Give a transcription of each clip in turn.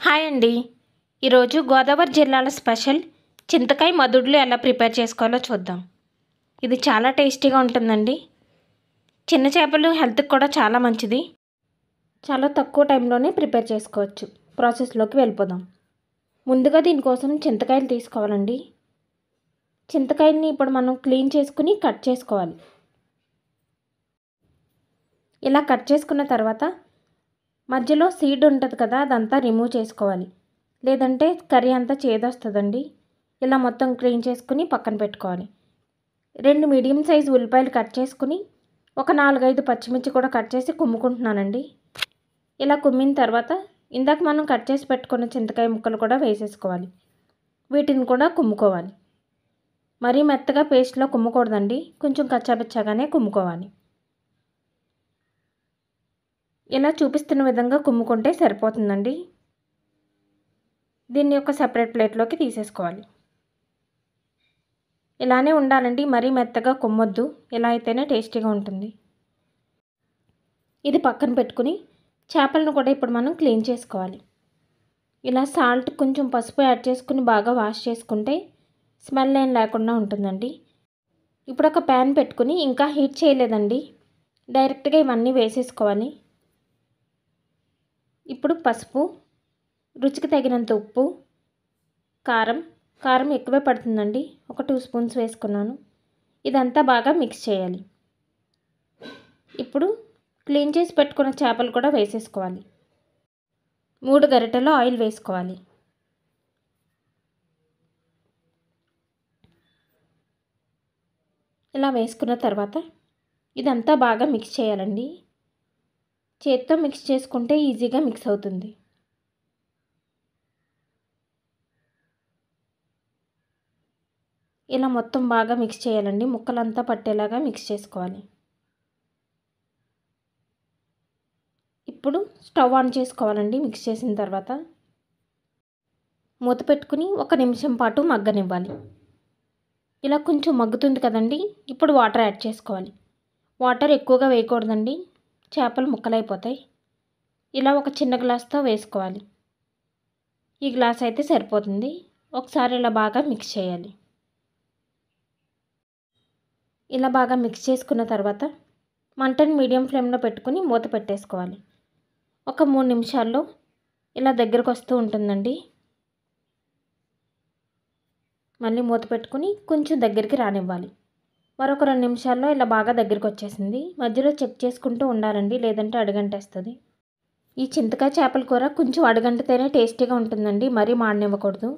Hi అండి. ఈరోజు గోదావరి జిల్లాల స్పెషల్ చింతకాయ మదుడులు ఎలా ప్రిపేర్ చేసుకోవాలో చూద్దాం. ఇది చాలా టేస్టీగా ఉంటుందండి. చిన్న చేపలు హెల్త్కి కూడా చాలా మంచిది. చాలా తక్కువ టైంలోనే ప్రిపేర్ చేసుకోవచ్చు. ప్రాసెస్లోకి వెళ్ళిపోదాం. ముందుగా దీనికోసం చింతకాయలు తీసుకోవాలండి. చింతకాయల్ని ఇప్పుడు మనం క్లీన్ చేసుకుని కట్ చేసుకోవాలి. ఇలా కట్ చేసుకున్న తర్వాత మధ్యలో సీడ్ ఉంటుంది కదా అదంతా రిమూవ్ చేసుకోవాలి. లేదంటే కర్రీ అంతా చేదొస్తుందండి. ఇలా మొత్తం క్లీన్ చేసుకుని పక్కన పెట్టుకోవాలి. రెండు మీడియం సైజ్ ఉల్లిపాయలు కట్ చేసుకుని ఒక నాలుగైదు పచ్చిమిర్చి కూడా కట్ చేసి కుమ్ముకుంటున్నానండి. ఇలా కుమ్మిన తర్వాత ఇందాక మనం కట్ చేసి పెట్టుకున్న చింతకాయ ముక్కలు కూడా వేసేసుకోవాలి. వీటిని కూడా కుమ్ముకోవాలి. మరీ మెత్తగా పేస్ట్లో కుమ్మకూడదండి. కొంచెం కచ్చాపచ్చాగానే కుమ్ముకోవాలి. ఇలా చూపిస్తున్న విధంగా కుమ్ముకుంటే సరిపోతుందండి. దీన్ని ఒక సపరేట్ ప్లేట్లోకి తీసేసుకోవాలి. ఇలానే ఉండాలండి మరీ మెత్తగా కుమ్మొద్దు. ఇలా అయితేనే టేస్టీగా ఉంటుంది. ఇది పక్కన పెట్టుకుని చేపలను కూడా ఇప్పుడు మనం క్లీన్ చేసుకోవాలి. ఇలా సాల్ట్ కొంచెం పసుపు యాడ్ చేసుకుని బాగా వాష్ చేసుకుంటే స్మెల్ ఏం లేకుండా ఉంటుందండి. ఇప్పుడు ఒక ప్యాన్ పెట్టుకుని ఇంకా హీట్ చేయలేదండి. డైరెక్ట్గా ఇవన్నీ వేసేసుకోవాలి. ఇప్పుడు పసుపు రుచికి తగినంత ఉప్పు కారం. కారం ఎక్కువే పడుతుందండి. ఒక టూ స్పూన్స్ వేసుకున్నాను. ఇదంతా బాగా మిక్స్ చేయాలి. ఇప్పుడు క్లీన్ చేసి పెట్టుకున్న చేపలు కూడా వేసేసుకోవాలి. మూడు గరిటలు ఆయిల్ వేసుకోవాలి. ఇలా వేసుకున్న తర్వాత ఇదంతా బాగా మిక్స్ చేయాలండి. చేత్తో మిక్స్ చేసుకుంటే ఈజీగా మిక్స్ అవుతుంది. ఇలా మొత్తం బాగా మిక్స్ చేయాలండి. ముక్కలంతా పట్టేలాగా మిక్స్ చేసుకోవాలి. ఇప్పుడు స్టవ్ ఆన్ చేసుకోవాలండి మిక్స్ చేసిన తర్వాత. మూత పెట్టుకుని ఒక నిమిషం పాటు మగ్గనివ్వాలి. ఇలా కొంచెం మగ్గుతుంది కదండి. ఇప్పుడు వాటర్ యాడ్ చేసుకోవాలి. వాటర్ ఎక్కువగా వేయకూడదండి. చేపలు ముక్కలైపోతాయి. ఇలా ఒక చిన్న గ్లాస్తో వేసుకోవాలి. ఈ గ్లాస్ అయితే సరిపోతుంది. ఒకసారి ఇలా బాగా మిక్స్ చేయాలి. ఇలా బాగా మిక్స్ చేసుకున్న తర్వాత మంటను మీడియం ఫ్లేమ్లో పెట్టుకుని మూత పెట్టేసుకోవాలి. ఒక మూడు నిమిషాల్లో ఇలా దగ్గరకు వస్తూ ఉంటుందండి. మళ్ళీ మూత పెట్టుకుని కొంచెం దగ్గరికి రానివ్వాలి. మరొక రెండు నిమిషాల్లో ఇలా బాగా దగ్గరికి వచ్చేసింది మధ్యలో చెక్ చేసుకుంటూ ఉండాలండి లేదంటే అడుగంటేస్తుంది. ఈ చింతకాయ చేపల కూర కొంచెం అడుగంటితేనే టేస్టీగా ఉంటుందండి మరీ మాడనివ్వకూడదు.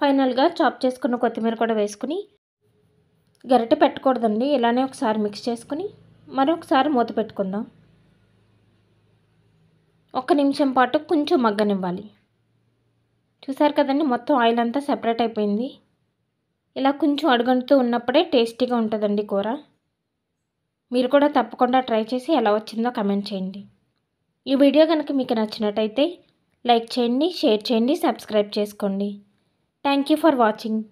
ఫైనల్గా చాప్ చేసుకున్న కొత్తిమీర కూడా వేసుకుని గరిటె పెట్టకూడదండి ఇలానే ఒకసారి మిక్స్ చేసుకుని మరొకసారి మూత పెట్టుకుందాం. ఒక నిమిషం పాటు కొంచెం మగ్గనివ్వాలి. చూసారు కదండి మొత్తం ఆయిల్ అంతా సెపరేట్ అయిపోయింది. ఇలా కొంచెం అడుగంటుతూ ఉన్నప్పుడే టేస్టీగా ఉంటుందండి కూర. మీరు కూడా తప్పకుండా ట్రై చేసి ఎలా వచ్చిందో కమెంట్ చేయండి. ఈ వీడియో కనుక మీకు నచ్చినట్టయితే లైక్ చేయండి షేర్ చేయండి సబ్స్క్రైబ్ చేసుకోండి. Thank you for watching.